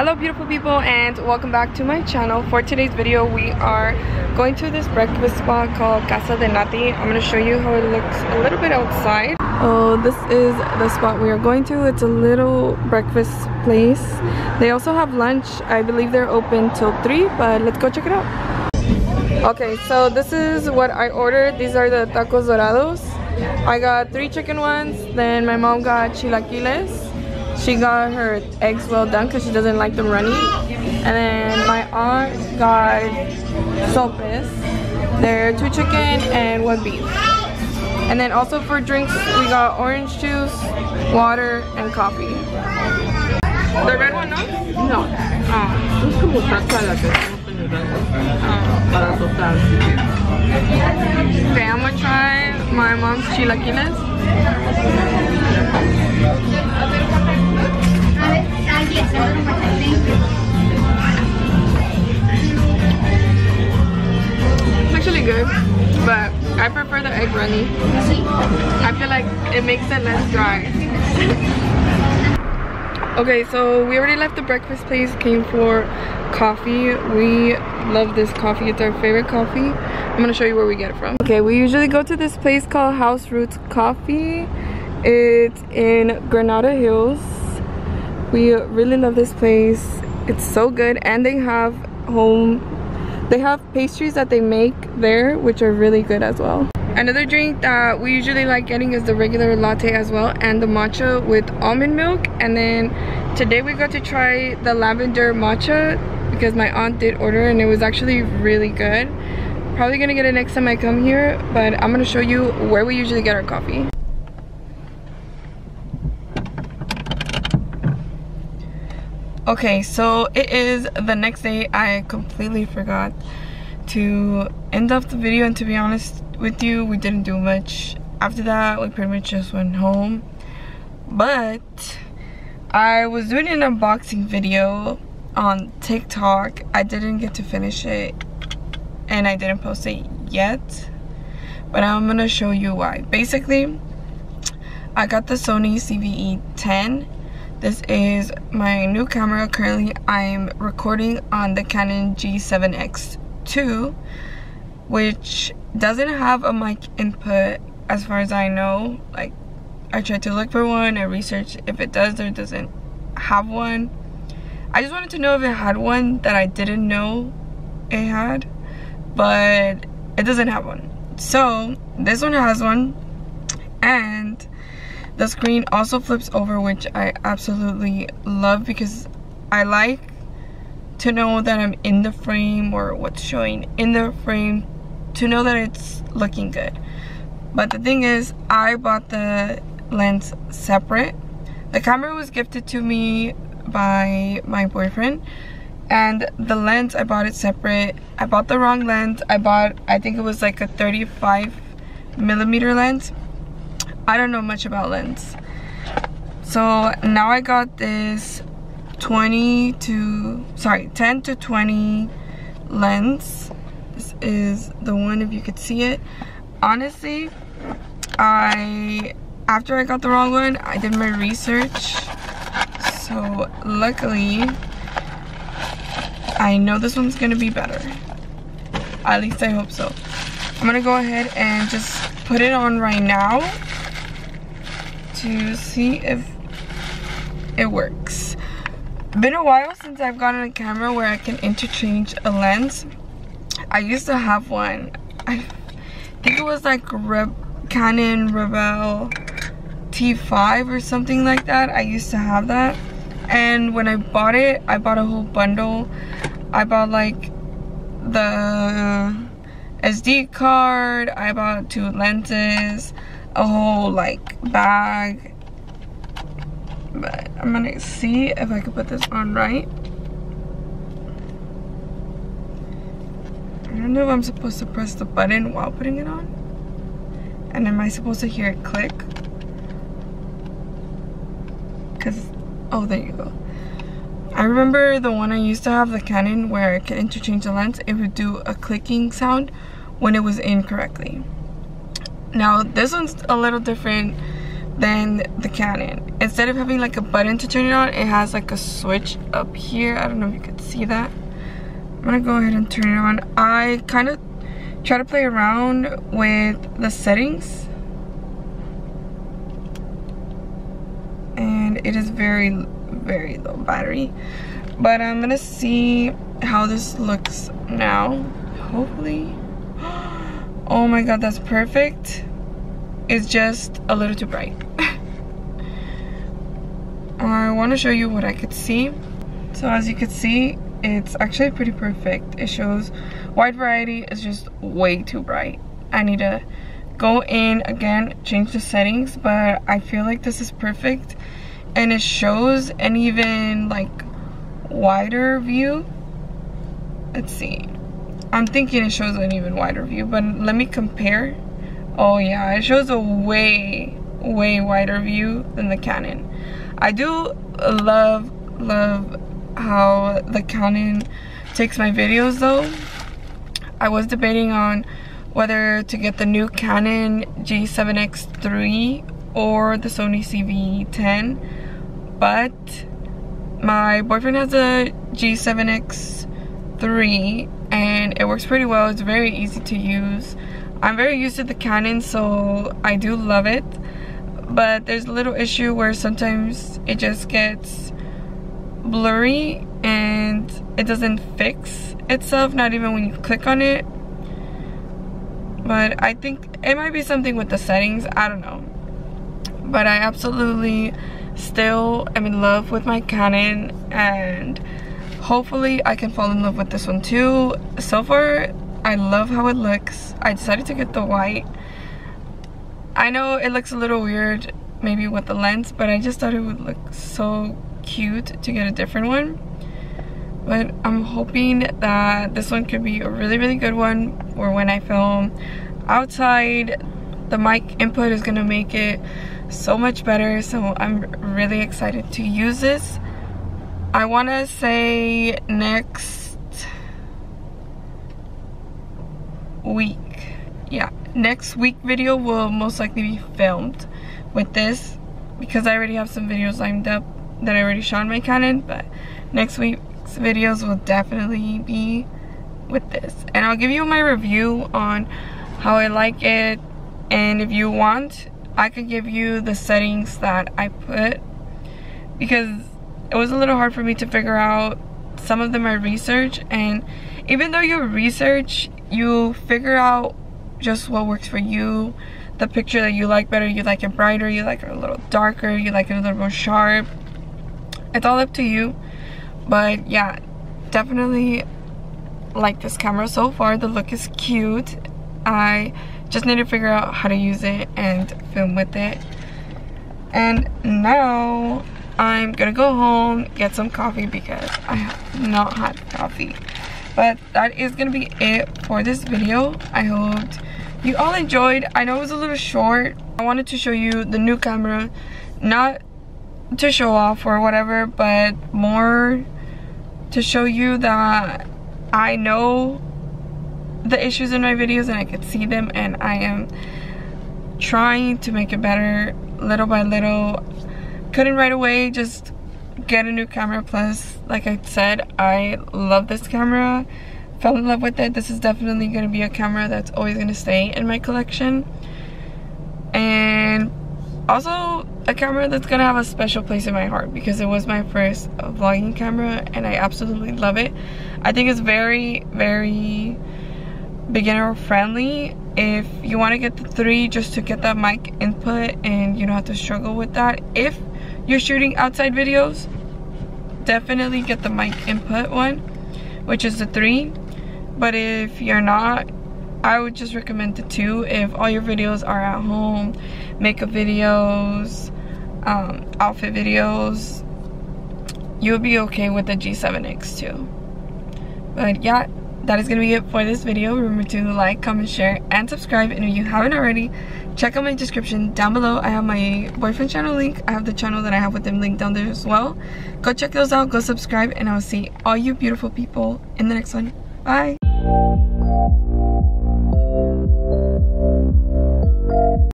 hello beautiful people and welcome back to my channel. For today's video we are going to this breakfast spot called casa de nati. I'm going to show you how it looks a little bit outside. Oh this is the spot we are going to. It's a little breakfast place. They also have lunch. I believe they're open till three but let's go check it out. Okay so this is what i ordered. These are the tacos dorados. I got three chicken ones then my mom got chilaquiles she got her eggs well done because she doesn't like them runny. And then my aunt got sopes. They're two chicken and one beef. And then also for drinks, we got orange juice, water, and coffee. The red one, no? No. Oh. Es como salsa la que estamos celebrando para total. Okay, I'm gonna try my mom's chilaquiles. It's actually good, but I prefer the egg runny. I feel like it makes it less dry. okay, so we already left the breakfast place, came for coffee. We love this coffee, it's our favorite coffee. I'm gonna show you where we get it from. Okay, we usually go to this place called House Roots Coffee. It's in Granada Hills. We really love this place. It's so good and they have home they have pastries that they make there which are really good as well. Another drink that we usually like getting is the regular latte as well and the matcha with almond milk and then today we got to try the lavender matcha because my aunt did order and it was actually really good. Probably gonna get it next time I come here but I'm gonna show you where we usually get our coffee. Okay so it is the next day. I completely forgot to end off the video and to be honest with you we didn't do much. After that we pretty much just went home. But i was doing an unboxing video on tiktok. I didn't get to finish it and i didn't post it yet. But i'm gonna show you why. Basically i got the sony cve 10 this is my new camera. Currently, I'm recording on the Canon G7X II, which doesn't have a mic input as far as I know. Like, I tried to look for one, I researched if it does or doesn't have one. I just wanted to know if it had one that I didn't know it had, but it doesn't have one. So, this one has one, and the screen also flips over, which I absolutely love because I like to know that I'm in the frame or what's showing in the frame to know that it's looking good. But the thing is, I bought the lens separate. The camera was gifted to me by my boyfriend and the lens I bought it separate. I bought the wrong lens. I bought I think it was like a 35 millimeter lens I don't know much about lens. So now I got this 20 to, sorry, 10 to 20 lens. This is the one if you could see it. Honestly, I, after I got the wrong one, I did my research. So luckily, I know this one's gonna be better. At least I hope so. I'm gonna go ahead and just put it on right now to see if it works. Been a while since I've gotten a camera where I can interchange a lens. I used to have one. I think it was like Re Canon Rebel T5 or something like that. I used to have that. And when I bought it, I bought a whole bundle. I bought like the SD card. I bought two lenses a whole like bag. But I'm gonna see if I can put this on right. I don't know if I'm supposed to press the button while putting it on. And am I supposed to hear it click? Because oh there you go. I remember the one I used to have the Canon where I could interchange the lens. It would do a clicking sound when it was in correctly now this one's a little different than the Canon. Instead of having like a button to turn it on, it has like a switch up here. I don't know if you can see that. I'm gonna go ahead and turn it on. I kind of try to play around with the settings. And it is very, very low battery. But I'm gonna see how this looks now. Hopefully. Oh my god, that's perfect. It's just a little too bright. I want to show you what I could see. So as you can see, it's actually pretty perfect. It shows wide variety is just way too bright. I need to go in again, change the settings, but I feel like this is perfect. And it shows an even like wider view. Let's see. I'm thinking it shows an even wider view, but let me compare. Oh yeah, it shows a way, way wider view than the Canon. I do love, love how the Canon takes my videos though. I was debating on whether to get the new Canon G7X3 or the Sony CV10, but my boyfriend has a G7X3 and it works pretty well. It's very easy to use. I'm very used to the Canon, so I do love it. But there's a little issue where sometimes it just gets blurry and it doesn't fix itself, not even when you click on it. But I think it might be something with the settings, I don't know. But I absolutely still am in love with my Canon and hopefully I can fall in love with this one too. So far, I love how it looks. I decided to get the white. I know it looks a little weird maybe with the lens, but I just thought it would look so cute to get a different one. But I'm hoping that this one could be a really, really good one or when I film outside, the mic input is gonna make it so much better. So I'm really excited to use this. I want to say next week. Yeah, next week video will most likely be filmed with this because I already have some videos lined up that I already shot on my Canon, but next week's videos will definitely be with this. And I'll give you my review on how I like it, and if you want, I could give you the settings that I put because it was a little hard for me to figure out some of them I research and even though you research you figure out just what works for you the picture that you like better you like it brighter you like it a little darker you like it a little more sharp it's all up to you. But yeah definitely like this camera. So far the look is cute. I just need to figure out how to use it and film with it. And now I'm gonna go home, get some coffee because I have not had coffee. But that is gonna be it for this video. I hope you all enjoyed. I know it was a little short. I wanted to show you the new camera, not to show off or whatever, but more to show you that I know the issues in my videos and I could see them and I am trying to make it better little by little couldn't right away just get a new camera. Plus like I said I love this camera. Fell in love with it. This is definitely going to be a camera that's always going to stay in my collection. And also a camera that's going to have a special place in my heart because it was my first vlogging camera and I absolutely love it. I think it's very very beginner friendly. If you want to get the three just to get that mic input and you don't have to struggle with that. If you're shooting outside videos, definitely get the mic input one, which is the three. But if you're not, I would just recommend the two. If all your videos are at home, makeup videos, um, outfit videos, you'll be okay with the G7X too. But yeah, that is gonna be it for this video. Remember to like comment share and subscribe. And if you haven't already check out my description down below. I have my boyfriend channel link. I have the channel that i have with him linked down there as well. Go check those out. Go subscribe and i'll see all you beautiful people in the next one. Bye